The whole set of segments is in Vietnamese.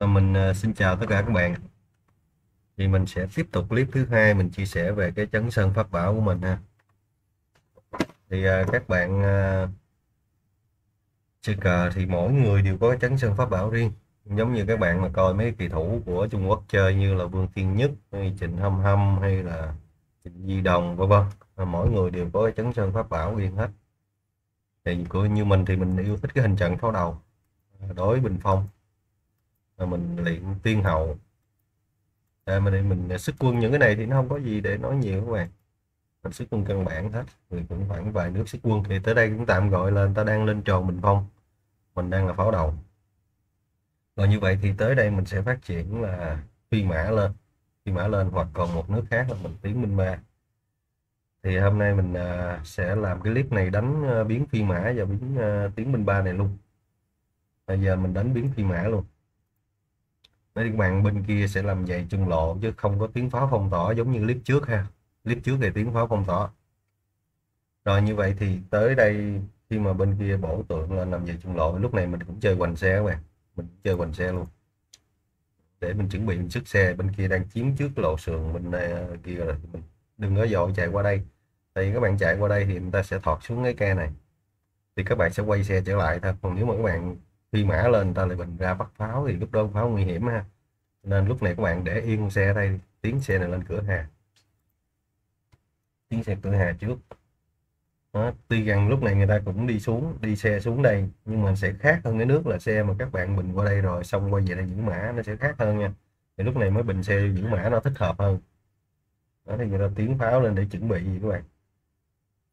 Ờ, mình ờ, xin chào tất cả các bạn. Thì mình sẽ tiếp tục clip thứ hai, mình chia sẻ về cái chấn sơn pháp bảo của mình ha. Thì ờ, các bạn chơi cờ thì mỗi người đều có cái chấn sơn pháp bảo riêng. Giống như các bạn mà coi mấy kỳ thủ của Trung Quốc chơi như là Vương Thiên Nhất, hay Trịnh Hâm Hâm, hay là Trịnh Di Đồng, vân vân. Mỗi người đều có cái chấn sơn pháp bảo riêng hết. Thì của như mình thì mình yêu thích cái hình trận pháo đầu đối bình phong mình luyện tiên hậu. À, mình mình sức quân những cái này thì nó không có gì để nói nhiều các bạn. Mình sức quân căn bản hết. Thì cũng khoảng vài nước sức quân. Thì tới đây cũng tạm gọi là người ta đang lên tròn bình phong. Mình đang là pháo đầu. Rồi như vậy thì tới đây mình sẽ phát triển là phi mã lên. Phi mã lên hoặc còn một nước khác là mình tiến binh ba thì hôm nay mình à, sẽ làm cái clip này đánh à, biến phi mã và biến tiếng tiến binh ba này luôn. Bây giờ mình đánh biến phi mã luôn mấy các bạn bên kia sẽ làm dày chân lộ chứ không có tiếng pháo phong tỏa giống như clip trước ha. Clip trước thì tiếng pháo phong tỏa. Rồi như vậy thì tới đây khi mà bên kia bổ tượng lên làm dày chân lộ lúc này mình cũng chơi hoành xe các bạn. Mình chơi hoành xe luôn. Để mình chuẩn bị mình sức xe bên kia đang chiếm trước lộ sườn bên đây, kia rồi. Mình đừng có dội chạy qua đây. Thì các bạn chạy qua đây thì người ta sẽ thọt xuống cái ke này. Thì các bạn sẽ quay xe trở lại thôi. Còn nếu mà các bạn khi mã lên người ta lại bình ra bắt pháo thì lúc đó pháo nguy hiểm ha. Nên lúc này các bạn để yên xe đây tiến xe này lên cửa hàng. Tiến xe cửa hàng trước. Đó, tuy rằng lúc này người ta cũng đi xuống đi xe xuống đây nhưng mà sẽ khác hơn cái nước là xe mà các bạn bình qua đây rồi xong quay về đây những mã nó sẽ khác hơn nha. Thì lúc này mới bình xe những mã nó thích hợp hơn. Đó thì người ta tiến pháo lên để chuẩn bị gì các bạn.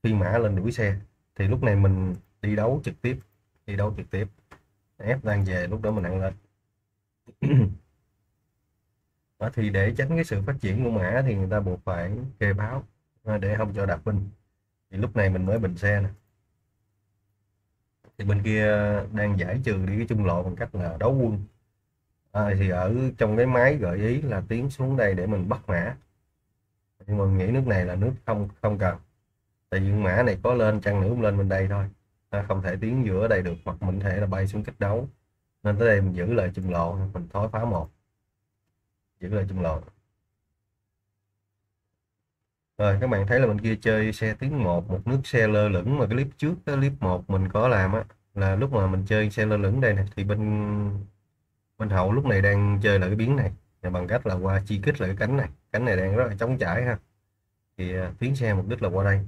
Phi mã lên đuổi xe thì lúc này mình đi đấu trực tiếp đi đấu trực tiếp ép đang về lúc đó mình ăn lên. Đó, thì để tránh cái sự phát triển của mã thì người ta buộc phải kê báo à, để không cho đạp binh thì lúc này mình mới bình xe nè. Thì bên kia đang giải trừ đi cái trung lộ bằng cách là đấu quân. À, thì ở trong cái máy gợi ý là tiến xuống đây để mình bắt mã. Nhưng mà mình nghĩ nước này là nước không không cần. Tại vì mã này có lên chăng nữa cũng lên bên đây thôi không thể tiến giữa đây được, hoặc mình thể là bay xuống kích đấu. Nên tới đây mình giữ lại trung lộ mình thối phá một. Giữ lại trung lộ rồi, các bạn thấy là bên kia chơi xe tiến một một nước xe lơ lửng mà cái clip trước, cái clip một mình có làm á, là lúc mà mình chơi xe lơ lửng đây nè, thì bên bên hậu lúc này đang chơi lại cái biến này. Và bằng cách là qua chi kích lại cái cánh này. Cánh này đang rất là trống trải ha. Thì à, tiến xe mục đích là qua đây.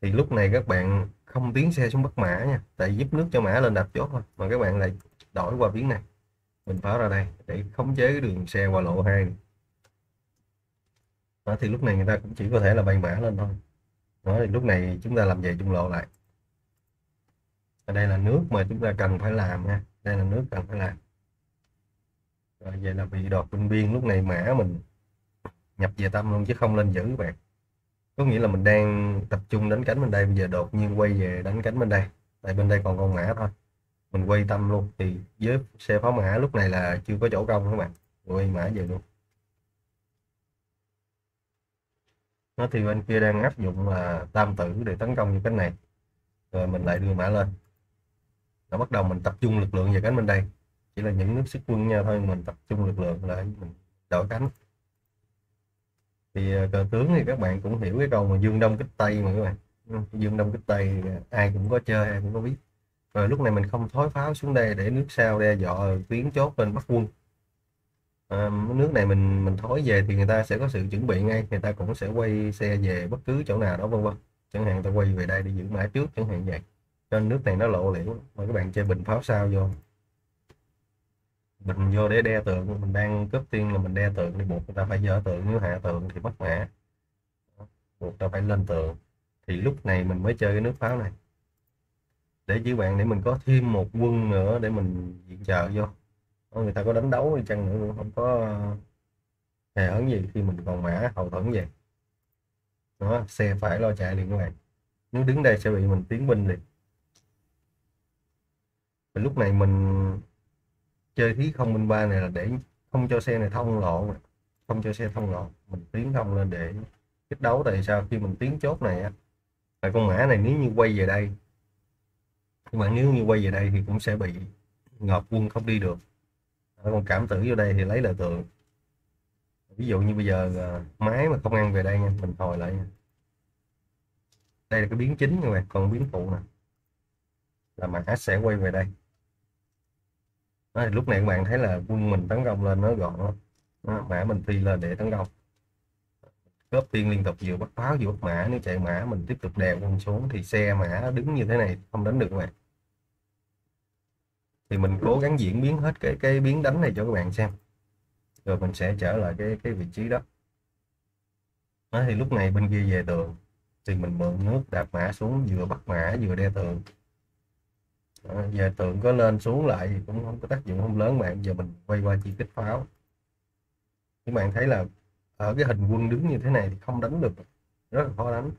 Thì lúc này các bạn không tiến xe xuống bất mã nha. Tại giúp nước cho mã lên đạp chốt thôi. Mà các bạn lại đổi qua biến này. Mình phá ra đây để khống chế cái đường xe qua lộ 2 đó, thì lúc này người ta cũng chỉ có thể là bay mã lên thôi. Đó thì lúc này chúng ta làm về trung lộ lại. Ở đây là nước mà chúng ta cần phải làm nha. Đây là nước cần phải làm. Rồi vậy là bị đọt bên biên. Lúc này mã mình nhập về tâm luôn chứ không lên giữ bạn có nghĩa là mình đang tập trung đánh cánh bên đây, bây giờ đột nhiên quay về đánh cánh bên đây. Tại bên đây còn con mã thôi. Mình quay tâm luôn. Thì với xe pháo mã lúc này là chưa có chỗ công các bạn. Quay mã về luôn. Nó thì bên kia đang áp dụng là tam tử để tấn công như cánh này. Rồi mình lại đưa mã lên. Nó bắt đầu mình tập trung lực lượng về cánh bên đây. Chỉ là những nước sức quân nha, thôi mình tập trung lực lượng lại, mình đổi cánh thì ờ, cờ tướng thì các bạn cũng hiểu cái câu mà dương đông kích tây mà các bạn dương đông kích tây ai cũng có chơi ai cũng có biết. Rồi lúc này mình không thối pháo xuống đây để nước sau đe dọa tuyến chốt lên bắc quân. À, nước này mình mình thối về thì người ta sẽ có sự chuẩn bị ngay người ta cũng sẽ quay xe về bất cứ chỗ nào đó vân vân. Chẳng hạn ta quay về đây để giữ mãi trước chẳng hạn vậy. Cho nên nước này nó lộ liễu mà các bạn chơi bình pháo sao vô mình vô để đe tượng, mình đang cướp tiên là mình đe tượng thì buộc người ta phải dỡ tượng, nếu hạ tượng thì mất mã buộc ta phải lên tượng. Thì lúc này mình mới chơi cái nước pháo này. Để chỉ bạn để mình có thêm một quân nữa để mình viện trợ vô. Người ta có đánh đấu hay chăng nữa cũng không có ờ, hề ấn gì. Khi mình còn mã, hậu thuẫn vậy. Đó, xe phải lo chạy liền các bạn. Nếu đứng đây sẽ bị mình tiến binh liền. Và lúc này mình chơi thí không minh ba này là để không cho xe này thông lộ không cho xe thông lộ mình tiến thông lên để kích đấu tại sao? Khi mình tiến chốt này á con mã này nếu như quay về đây nhưng mà nếu như quay về đây thì cũng sẽ bị ngợp quân không đi được. Còn cảm tử vô đây thì lấy là tượng. Ví dụ như bây giờ à, máy mà không ăn về đây nha, mình hồi lại nha. Đây là cái biến chính các bạn, còn biến phụ nè. Là mã sẽ quay về đây đó, lúc này các bạn thấy là quân mình tấn công lên nó gọn đó. Đó, mã mình phi lên để tấn công. Cướp tiên liên tục vừa bắt pháo vừa bắt mã nếu chạy mã mình tiếp tục đè quân xuống thì xe mã đứng như thế này không đánh được các bạn. Thì mình cố gắng diễn biến hết cái cái biến đánh này cho các bạn xem. Rồi mình sẽ trở lại cái cái vị trí đó. Đó thì lúc này bên kia về tường thì mình mượn nước đạp mã xuống vừa bắt mã vừa đe tường đó, giờ tượng có lên xuống lại thì cũng không có tác dụng không lớn bạn. Giờ mình quay qua chi kích pháo. Các bạn thấy là ở cái hình quân đứng như thế này thì không đánh được. Rất là khó đánh.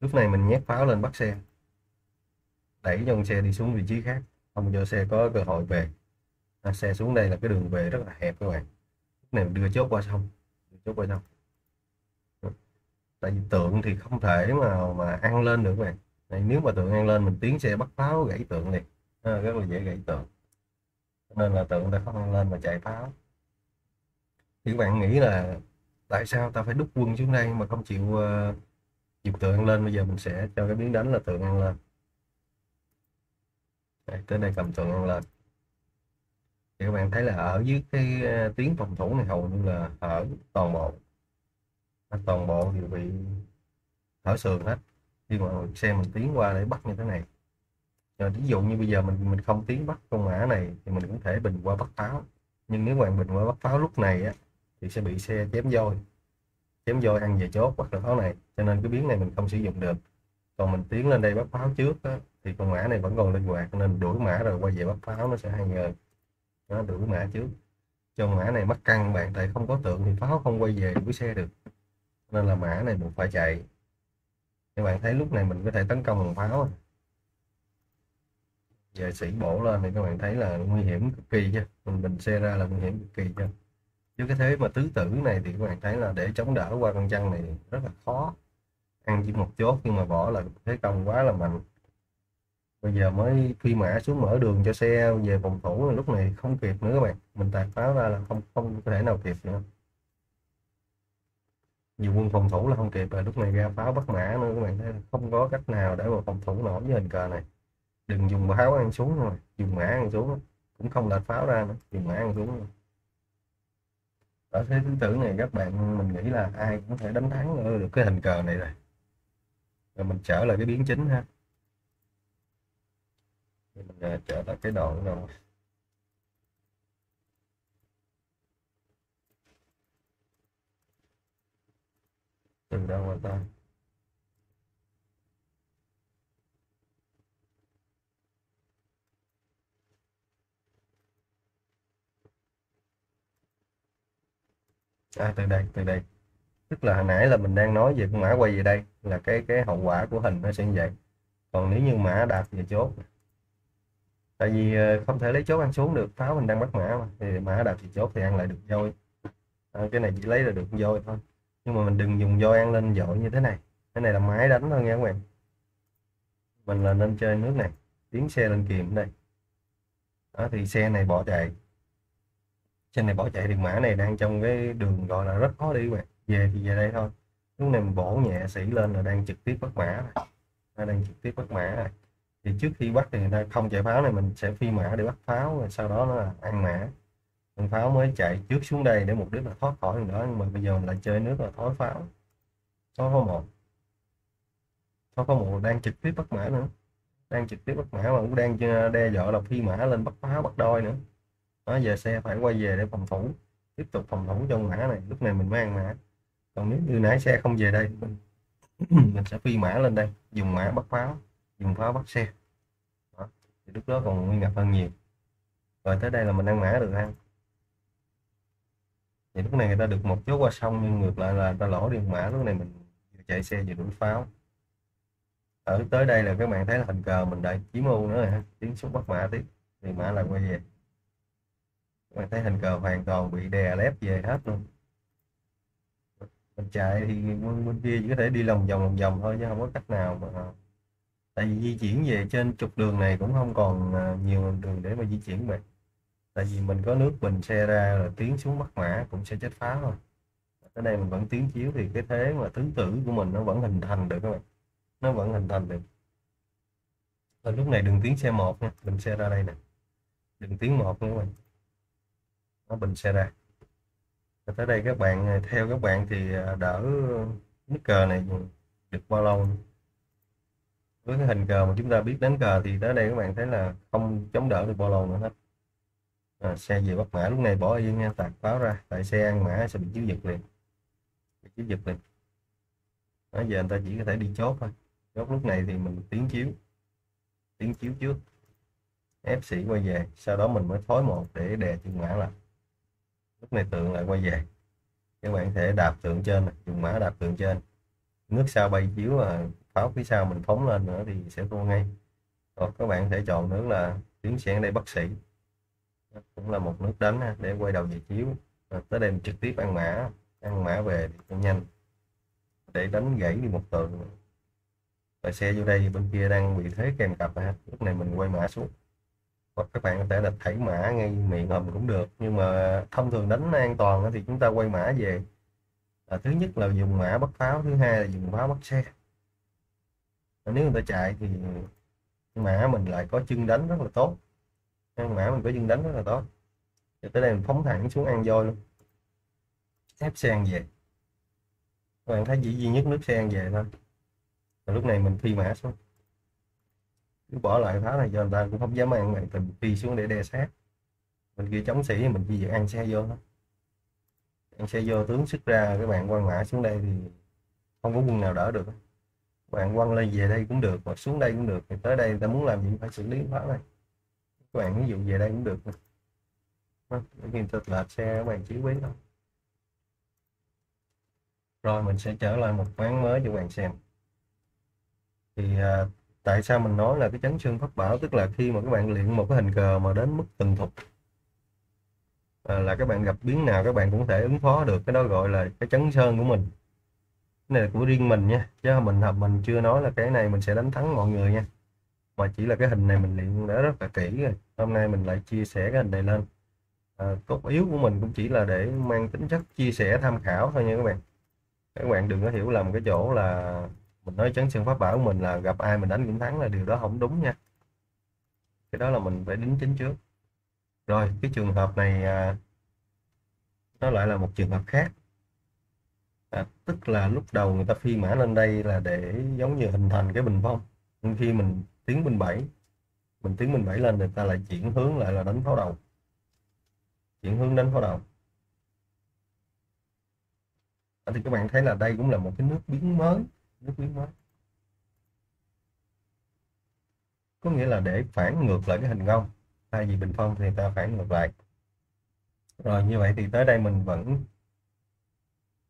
Lúc này mình nhét pháo lên bắt xe. Đẩy cho xe đi xuống vị trí khác. Không cho xe có cơ hội về. À, xe xuống đây là cái đường về rất là hẹp các bạn. Lúc này mình đưa chốt qua sông. Đưa chốt qua sông. Tại vì tượng thì không thể mà mà ăn lên được các bạn. Này, nếu mà tượng ăn lên mình tiến xe bắt pháo gãy tượng liền à, rất là dễ gãy tượng. Nên là tượng ta không lên mà chạy pháo. Thì các bạn nghĩ là tại sao ta phải đúc quân xuống đây mà không chịu ờ, uh, dục tượng lên? Bây giờ mình sẽ cho cái biến đánh là tượng ăn lên đây, tới đây cầm tượng ăn lên thì các bạn thấy là ở dưới cái ờ, uh, tuyến phòng thủ này hầu như là ở toàn bộ. Toàn bộ đều bị thở sườn hết. Khi mà xe mình tiến qua để bắt như thế này. Ờ, rồi ví dụ như bây giờ mình mình không tiến bắt con mã này thì mình cũng thể bình qua bắt pháo nhưng nếu bạn bình qua bắt pháo lúc này á thì sẽ bị xe chém voi. Chém voi ăn về chốt bắt được pháo này cho nên cái biến này mình không sử dụng được. Còn mình tiến lên đây bắt pháo trước á, thì con mã này vẫn còn linh hoạt nên đuổi mã rồi quay về bắt pháo nó sẽ hay ngờ. Nó đuổi mã trước. Cho mã này mắc căng bạn tại không có tượng thì pháo không quay về đuổi xe được. Nên là mã này buộc phải chạy. Các bạn thấy lúc này mình có thể tấn công bằng pháo à? Về sĩ bổ lên thì các bạn thấy là nguy hiểm cực kỳ chứ mình bình xe ra là nguy hiểm cực kỳ chứ với cái thế mà tứ tử này thì các bạn thấy là để chống đỡ qua con trăng này rất là khó. Ăn chỉ một chốt nhưng mà bỏ là thế công quá là mạnh. Bây giờ mới phi mã xuống mở đường cho xe về phòng thủ lúc này không kịp nữa các bạn. Mình tạt pháo ra là không không có thể nào kịp nữa. Nhiều quân phòng thủ là không kịp rồi, lúc này ra pháo bắt mã nữa, các bạn thấy không có cách nào để mà phòng thủ nổi với hình cờ này đừng dùng pháo ăn xuống rồi, dùng mã ăn xuống cũng không lệch pháo ra nữa, dùng mã ăn xuống rồi. ở thế thứ tử này các bạn, mình nghĩ là ai cũng thể đánh thắng được cái hình cờ này rồi. Rồi mình trở lại cái biến chính ha. Mình à, trở lại cái đoạn rồi từ đâu mà ta? À, từ đây từ đây tức là hồi nãy là mình đang nói về con mã quay về đây là cái cái hậu quả của hình nó sẽ như vậy. Còn nếu như mã đạt về chốt tại vì ờ, không thể lấy chốt ăn xuống được pháo mình đang bắt mã mà thì mã đạt về chốt thì ăn lại được voi. À, cái này chỉ lấy là được voi thôi. Nhưng mà mình đừng dùng voi ăn lên dội như thế này. Cái này là máy đánh thôi nha các bạn. Mình là nên chơi nước này tiến xe lên kìm đây. Đó thì xe này bỏ chạy trên này bỏ chạy thì mã này đang trong cái đường gọi là rất khó đi các bạn. Về thì về đây thôi. Lúc này mình bổ nhẹ sĩ lên là đang trực tiếp bắt mã này. đang trực tiếp bắt mã này. thì trước khi bắt thì người ta không chạy pháo này, mình sẽ phi mã để bắt pháo, rồi sau đó nó là ăn mã. Con pháo mới chạy trước xuống đây để mục đích là thoát khỏi đó, nhưng mà bây giờ mình lại chơi nước là thói pháo. Thói pháo một. Thói pháo một đang trực tiếp bắt mã nữa. Đang trực tiếp bắt mã mà cũng đang ờ, đe dọa là phi mã lên bắt pháo, bắt đôi nữa đó, giờ xe phải quay về để phòng thủ. Tiếp tục phòng thủ trong mã này. Lúc này mình mới ăn mã. Còn nếu như nãy xe không về đây, mình mình sẽ phi mã lên đây. Dùng mã bắt pháo, dùng pháo bắt xe. Đó. thì lúc đó còn nguy ngập hơn nhiều. Rồi tới đây là mình ăn mã được ha thì lúc này người ta được một chốt qua sông, nhưng ngược lại là ta lỗ điện mã. Lúc này mình vừa chạy xe vừa đuổi pháo. Ở tới đây là các bạn thấy là hình cờ mình đợi. Chiếm ưu nữa ha tiến xuống bắt mã tiếp. Thì mã lại quay về các bạn thấy hình cờ hoàn toàn bị đè lép về hết luôn. Mình chạy thì bên, bên kia chỉ có thể đi lòng vòng lòng vòng thôi chứ không có cách nào mà tại vì di chuyển về trên trục đường này cũng không còn à, nhiều đường để mà di chuyển vậy tại vì mình có nước bình xe ra là tiến xuống bắc mã cũng sẽ chết phá thôi. Ở đây mình vẫn tiến chiếu thì cái thế mà tứ tử của mình nó vẫn hình thành được các bạn. Nó vẫn hình thành được. Và lúc này đừng tiến xe một nha bình xe ra đây nè. Đừng tiến một nha các bạn nó bình xe ra và tới đây các bạn theo các bạn thì à, đỡ nút cờ này được bao lâu? Với cái hình cờ mà chúng ta biết đánh cờ thì tới đây các bạn thấy là không chống đỡ được bao lâu nữa hết. À, xe về bắt mã lúc này bỏ yên nha tạt báo ra tại xe ăn mã sẽ bị chiếu giật liền. Bị chiếu giật liền. Đó, giờ người ta chỉ có thể đi chốt thôi. Chốt lúc này thì mình tiến chiếu. Tiến chiếu trước. Ép sĩ quay về sau đó mình mới thối một để đè chân mã lại lúc này tượng lại quay về. Các bạn thể đạp tượng trên, dùng mã đạp tượng trên. Nước sau bay chiếu là pháo phía sau mình phóng lên nữa thì sẽ thua ngay. Hoặc các bạn thể chọn nước là tiến sĩ đây bác sĩ. Cũng là một nước đánh để quay đầu về chiếu. Và tới đây mình trực tiếp ăn mã. Ăn mã về thì cho nhanh. Để đánh gãy đi một tượng. Và xe vô đây bên kia đang bị thế kèm cặp ha. Lúc này mình quay mã xuống hoặc các bạn có thể là thảy mã ngay miệng hầm cũng được. Nhưng mà thông thường đánh an toàn thì chúng ta quay mã về. À, thứ nhất là dùng mã bắt pháo thứ hai là dùng pháo bắt xe. Nếu người ta chạy thì mã mình lại có chân đánh rất là tốt. Mã mình có chân đánh rất là tốt. Thì tới đây mình phóng thẳng xuống ăn voi luôn. Ép sang về. Các bạn thấy chỉ duy nhất nước sang về thôi. Lúc này mình phi mã xuống cứ bỏ lại pháo này cho người ta cũng không dám ăn mày từ đi xuống để đe sát. Mình kia chống sĩ mình chỉ ăn xe vô. Thôi ăn xe vô tướng sức ra các bạn quan mã xuống đây thì không có quân nào đỡ được. Bạn quăng lên về đây cũng được hoặc xuống đây cũng được thì tới đây ta muốn làm gì phải xử lý pháo này. Các bạn ví dụ về đây cũng được. Khi tôi lệch xe các bạn chỉ quý thôi. Rồi mình sẽ trở lại một quán mới cho các bạn xem. Thì uh, tại sao mình nói là cái chấn xương pháp bảo tức là khi mà các bạn luyện một cái hình cờ mà đến mức từng thục à, là các bạn gặp biến nào các bạn cũng thể ứng phó được. Cái đó gọi là cái chấn sơn của mình. Cái này là của riêng mình nha chứ mình hợp mình chưa nói là cái này mình sẽ đánh thắng mọi người nha. Mà chỉ là cái hình này mình luyện đã rất là kỹ rồi. Hôm nay mình lại chia sẻ cái hình này lên. À, cốt yếu của mình cũng chỉ là để mang tính chất chia sẻ tham khảo thôi nha các bạn. Các bạn đừng có hiểu lầm cái chỗ là mình nói chấn sơn pháp bảo của mình là gặp ai mình đánh cũng thắng là điều đó không đúng nha. Cái đó là mình phải đính chính trước. Rồi cái trường hợp này à, nó lại là một trường hợp khác. À, tức là lúc đầu người ta phi mã lên đây là để giống như hình thành cái bình phong nhưng khi mình tiến bình bảy mình tiến bình bảy lên người ta lại chuyển hướng lại là đánh pháo đầu. Chuyển hướng đánh pháo đầu. À, thì các bạn thấy là đây cũng là một cái nước biến mới nước biến mới. Có nghĩa là để phản ngược lại cái hình cong thay vì bình phong thì ta phản ngược lại. Rồi như vậy thì tới đây mình vẫn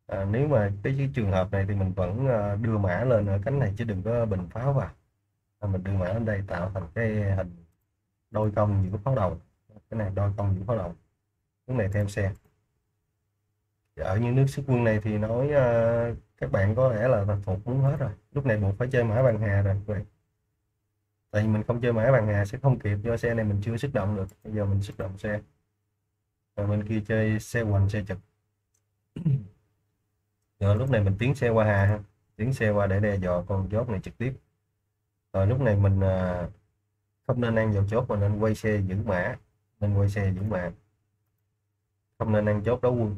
à, nếu mà cái, cái trường hợp này thì mình vẫn à, đưa mã lên ở cánh này chứ đừng có bình pháo vào. À, mình đưa mã lên đây tạo thành cái hình đôi công giữa pháo đầu cái này đôi công giữa pháo đầu cái này thêm xe Dạ, ở những nước xuất quân này thì nói uh, các bạn có lẽ là thành phục muốn hết rồi. Lúc này buộc phải chơi mã bằng hà rồi vậy tại vì mình không chơi mã bằng hà sẽ không kịp do xe này mình chưa sức động được. Bây giờ mình sức động xe. Rồi bên kia chơi xe hoành xe trực rồi lúc này mình tiến xe qua hà ha. Tiến xe qua để đe dọa con chốt này trực tiếp. Rồi lúc này mình uh, không nên ăn vào chốt mà nên quay xe giữ mã. Nên quay xe giữ mã. Không nên ăn chốt đấu quân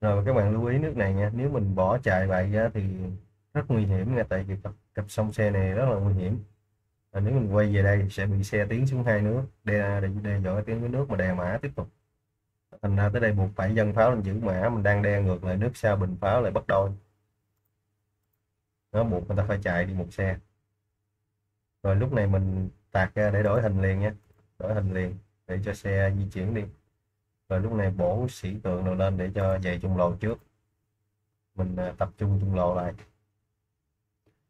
rồi các bạn lưu ý nước này nha. Nếu mình bỏ chạy vậy ra thì rất nguy hiểm nha. Tại vì cặp, cặp sông xe này rất là nguy hiểm. Và nếu mình quay về đây sẽ bị xe tiến xuống hai nước đe đe, đe dọa tiếng với nước mà đè mã tiếp tục. Thành ra tới đây buộc phải dân pháo lên giữ mã mình đang đe ngược lại nước sau bình pháo lại bắt đôi. Nó buộc người ta phải chạy đi một xe. Rồi lúc này mình tạt ra để đổi hình liền nha. Đổi hình liền để cho xe di chuyển đi rồi lúc này bổ sĩ tượng rồi lên để cho về trung lộ trước. Mình à, tập trung trung lộ lại.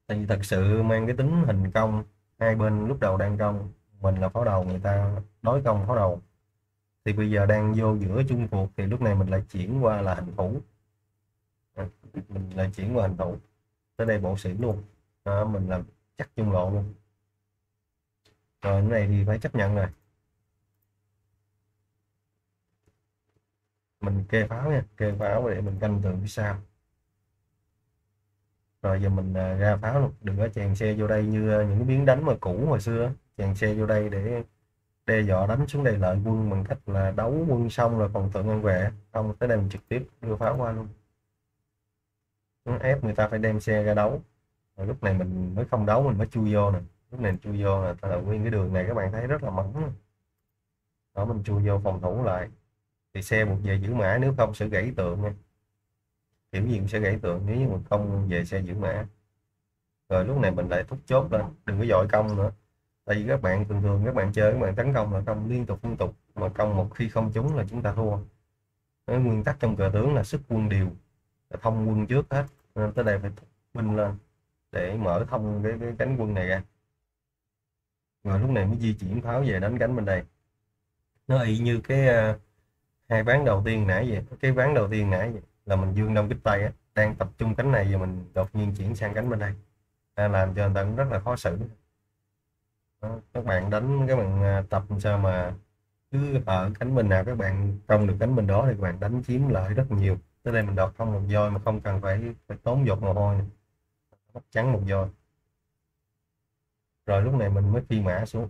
Tại vì thật sự mang cái tính hình công hai bên lúc đầu đang công mình là pháo đầu người ta đối công pháo đầu. Thì bây giờ đang vô giữa chung cuộc thì lúc này mình lại chuyển qua là hình thủ. À, mình lại chuyển qua hình thủ. Tới đây bộ sĩ luôn. À, mình làm chắc chung lộ luôn. Rồi cái này thì phải chấp nhận rồi. Mình kê pháo nha kê pháo để mình canh tường phía sau. Rồi giờ mình à, ra pháo luôn đừng có chèn xe vô đây như à, những cái biến đánh mà cũ hồi xưa chèn xe vô đây để đe dọa đánh xuống đây lợi quân bằng cách là đấu quân xong rồi còn tự ăn về không tới đây mình trực tiếp đưa pháo qua luôn. Nó ép người ta phải đem xe ra đấu. Rồi lúc này mình mới không đấu mình mới chui vô nè. Lúc này chui vô là, là nguyên cái đường này các bạn thấy rất là mỏng đó mình chui vô phòng thủ lại thì xe buộc về giữ mã nếu không sẽ gãy tượng nha. Kiểu gì cũng sẽ gãy tượng nếu như mình không về xe giữ mã. Rồi lúc này mình lại thúc chốt lên đừng có dội công nữa. Tại vì các bạn thường thường các bạn chơi các bạn tấn công là công liên tục liên tục. Mà công một khi không trúng là chúng ta thua. Cái nguyên tắc trong cờ tướng là sức quân điều thông quân trước hết. Nên tới đây phải thúc binh lên để mở thông cái, cái cánh quân này ra. Rồi lúc này mới di chuyển pháo về đánh cánh bên đây. Nó y như cái à, hai ván đầu tiên nãy vậy cái ván đầu tiên nãy vậy là mình dương đông kích tay á đang tập trung cánh này giờ mình đột nhiên chuyển sang cánh bên đây. À, làm cho người ta cũng rất là khó xử. Đó, các bạn đánh các bạn à, tập sao mà cứ ở cánh bên nào các bạn công được cánh bên đó thì các bạn đánh chiếm lợi rất nhiều. Tới đây mình đọt không một voi mà không cần phải, phải tốn giọt mồ hôi mất trắng một voi. Rồi lúc này mình mới phi mã xuống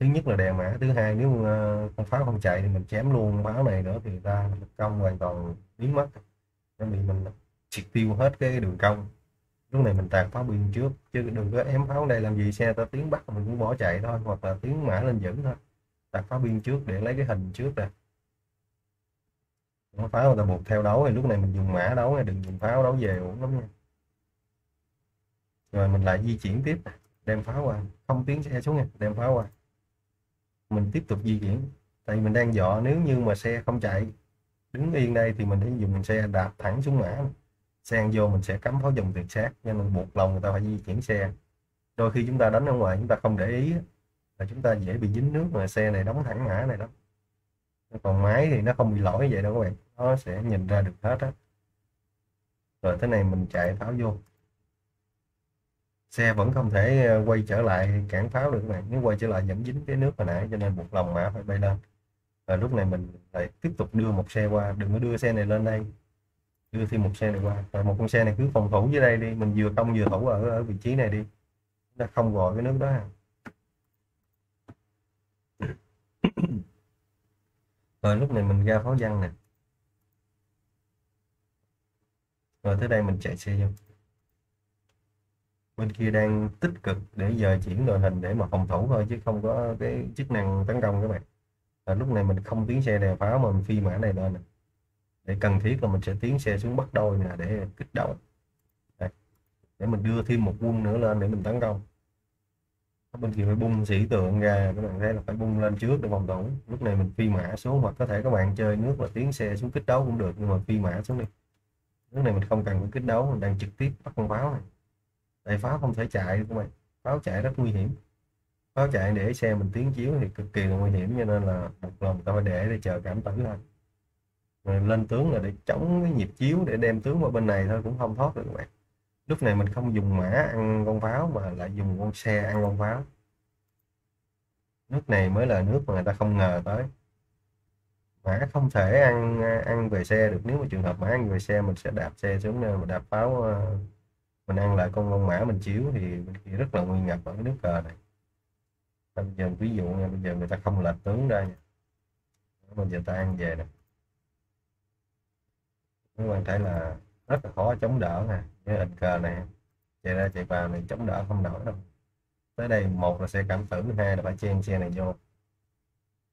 thứ nhất là đè mã thứ hai nếu uh, con pháo không chạy thì mình chém luôn pháo này nữa thì ra công hoàn toàn biến mất. Nó bị mình triệt tiêu hết cái đường công lúc này mình tạt pháo biên trước chứ đừng có ém pháo đây làm gì xe ta tiến bắt mình cũng bỏ chạy thôi hoặc là tiến mã lên dẫn thôi. Tạt pháo biên trước để lấy cái hình trước nè. Pháo người ta buộc theo đấu thì lúc này mình dùng mã đấu này đừng dùng pháo đấu về uổng lắm nha. Rồi mình lại di chuyển tiếp đem pháo qua không tiến xe xuống nha đem pháo qua mình tiếp tục di chuyển. Tại vì mình đang dọ, nếu như mà xe không chạy, đứng yên đây thì mình phải dùng xe đạp thẳng xuống mã xe vô mình sẽ cắm pháo dòng tuyệt sát nên mình buộc lòng người ta phải di chuyển xe. Đôi khi chúng ta đánh ở ngoài, chúng ta không để ý là chúng ta dễ bị dính nước mà xe này đóng thẳng mã này đó. Còn máy thì nó không bị lỗi vậy đâu các bạn, nó sẽ nhìn ra được hết á. Rồi thế này mình chạy pháo vô xe vẫn không thể ờ, quay trở lại cản pháo được này. Nếu quay trở lại vẫn dính cái nước hồi nãy, cho nên buộc lòng mã phải bay lên. Và lúc này mình lại tiếp tục đưa một xe qua. Đừng có đưa xe này lên đây. Đưa thêm một xe này qua. Rồi một con xe này cứ phòng thủ dưới đây đi. Mình vừa công vừa thủ ở ở vị trí này đi. Nó không gọi cái nước đó. Rồi lúc này mình ra pháo văn nè. Rồi tới đây mình chạy xe vô bên kia đang tích cực để giờ chuyển đội hình để mà phòng thủ thôi chứ không có cái chức năng tấn công các bạn. À, lúc này mình không tiến xe đè pháo mà mình phi mã này lên nè. Để cần thiết là mình sẽ tiến xe xuống bắt đôi nè để kích động. Đây. để mình đưa thêm một quân nữa lên để mình tấn công. Bên kia phải bung sĩ tượng ra các bạn thấy là phải bung lên trước để phòng thủ. Lúc này mình phi mã xuống hoặc có thể các bạn chơi nước và tiến xe xuống kích đấu cũng được nhưng mà phi mã xuống đi. Lúc này mình không cần phải kích đấu mình đang trực tiếp bắt con pháo này tại pháo không thể chạy các bạn pháo chạy rất nguy hiểm. Pháo chạy để xe mình tiến chiếu thì cực kỳ là nguy hiểm, cho nên là một lần ta phải để để chờ cảm tử thôi. Rồi lên tướng là để chống cái nhịp chiếu, để đem tướng qua bên này thôi, cũng không thoát được các bạn. Lúc này mình không dùng mã ăn con pháo, mà lại dùng con xe ăn con pháo. Nước này mới là nước mà người ta không ngờ tới. Mã không thể ăn ăn về xe được. Nếu mà trường hợp mã ăn về xe, mình sẽ đạp xe xuống nơi mà đạp pháo ờ, mình ăn lại con con mã mình chiếu thì rất là nguy ngập ở cái nước cờ này. Bây giờ ví dụ nha bây giờ người ta không lệch tướng ra nha. Bây giờ ta ăn về nè. Các bạn thấy là rất là khó chống đỡ nè cái hình cờ này. Chạy ra chạy vào này chống đỡ không nổi đâu. Tới đây một là sẽ cảm tử hai là phải chen xe này vô.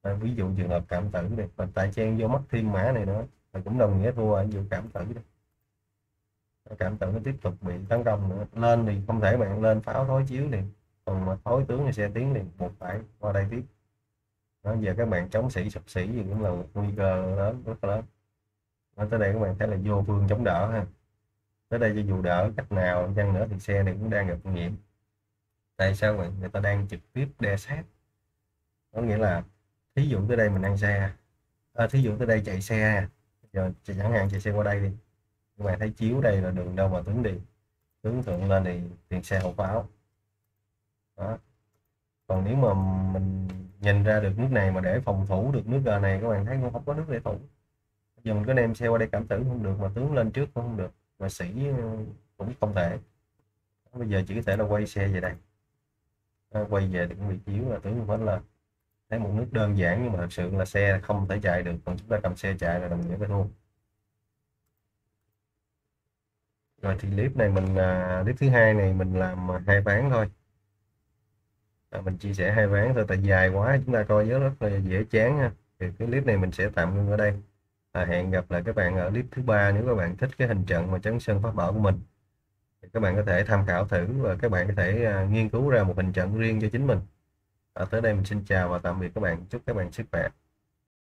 À, ví dụ trường hợp cảm tử này mình tại chen vô mất thêm mã này nữa thì cũng đồng nghĩa thua ở vụ cảm tử đây cảm tử nó tiếp tục bị tấn công nữa. Lên thì không thể bạn lên pháo thối chiếu liền. Còn mà thối tướng thì sẽ tiến liền buộc phải qua đây tiếp. Đó, giờ các bạn chống sĩ sập sĩ gì cũng là một nguy cơ lớn rất là lớn. Đó, tới đây các bạn thấy là vô phương chống đỡ ha. Tới đây cho dù đỡ cách nào chăng nữa thì xe này cũng đang gặp nguy hiểm. Tại sao vậy? Người ta đang trực tiếp đe sát. Có nghĩa là thí dụ tới đây mình ăn xe. À, thí dụ tới đây chạy xe. Giờ chẳng hạn chạy xe qua đây đi các bạn thấy chiếu đây là đường đâu mà tướng đi. Tướng thượng lên thì tiền xe hậu pháo đó. Còn nếu mà mình nhìn ra được nước này mà để phòng thủ được nước này, các bạn thấy không có nước để thủ. Giờ mình có đem xe qua đây cảm tử không được, mà tướng lên trước cũng không được, mà sĩ ờ, cũng không thể. Bây giờ chỉ có thể là quay xe về đây. Quay về thì cũng bị chiếu là tướng vẫn là thấy một nước đơn giản nhưng mà thật sự là xe không thể chạy được. Còn chúng ta cầm xe chạy là đồng nghĩa với thua. Rồi thì clip này mình à, clip thứ hai này mình làm à, hai ván thôi. À, mình chia sẻ hai ván thôi tại dài quá chúng ta coi rất rất là dễ chán ha thì cái clip này mình sẽ tạm ngưng ở đây. À, hẹn gặp lại các bạn ở clip thứ ba nếu các bạn thích cái hình trận mà chấn sơn pháp bảo của mình. Thì các bạn có thể tham khảo thử và các bạn có thể à, nghiên cứu ra một hình trận riêng cho chính mình. À, tới đây mình xin chào và tạm biệt các bạn. Chúc các bạn sức khỏe.